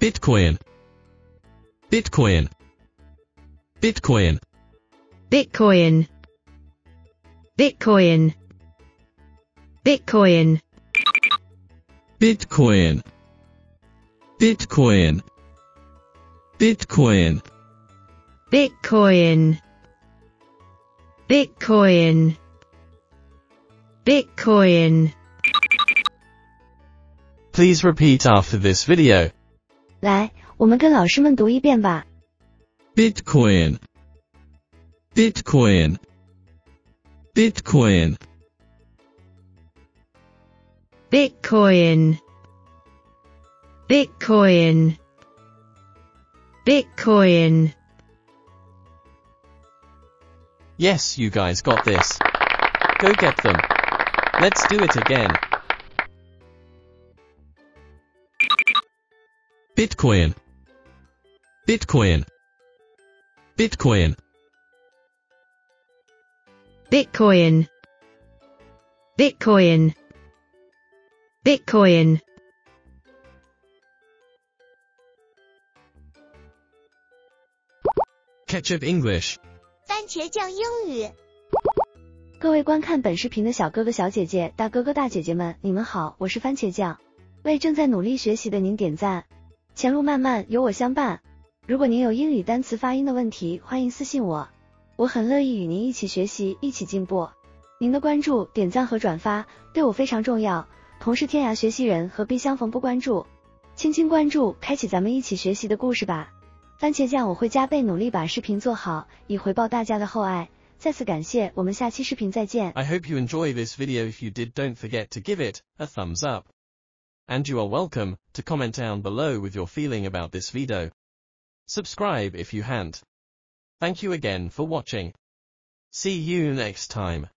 Bitcoin. Bitcoin. Bitcoin. Bitcoin. Bitcoin. Bitcoin. Bitcoin. Bitcoin. Bitcoin. Bitcoin. Bitcoin. Bitcoin. Please repeat after this video. 来，我们跟老师们读一遍吧。 Bitcoin. Bitcoin. Bitcoin. Bitcoin. Bitcoin. Bitcoin. Yes, you guys got this. Go get them. Let's do it again. Bitcoin. Bitcoin. Bitcoin. Bitcoin. Bitcoin. Bitcoin. Ketchup English. 番茄酱英语。各位观看本视频的小哥哥、小姐姐、大哥哥、大姐姐们，你们好，我是番茄酱。为正在努力学习的您点赞，前路漫漫，有我相伴。如果您有英语单词发音的问题，欢迎私信我，我很乐意与您一起学习，一起进步。您的关注、点赞和转发对我非常重要。同是天涯学习人，何必相逢不关注？轻轻关注，开启咱们一起学习的故事吧。番茄酱，我会加倍努力把视频做好，以回报大家的厚爱。再次感谢，我们下期视频再见。I hope you enjoy this video. If you did, don't forget to give it a thumbs up. And you are welcome to comment down below with your feeling about this video. Subscribe if you haven't. Thank you again for watching. See you next time.